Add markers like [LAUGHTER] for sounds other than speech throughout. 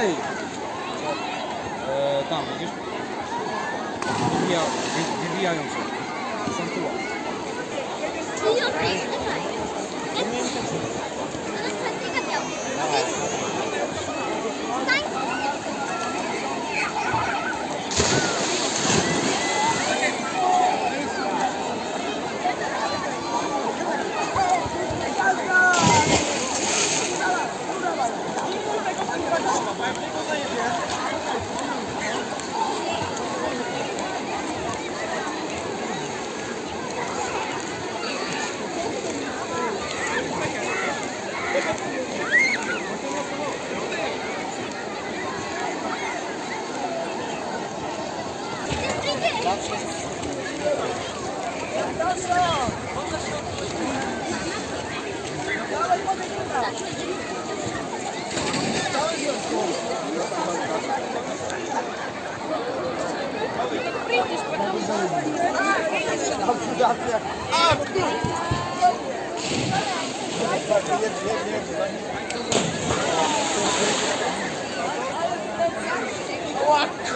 Nereye? Ee, tamam gir. Girdiği, girdiği yayın olsun. Son tuva. Yok.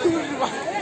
Kurwa! [LAUGHS]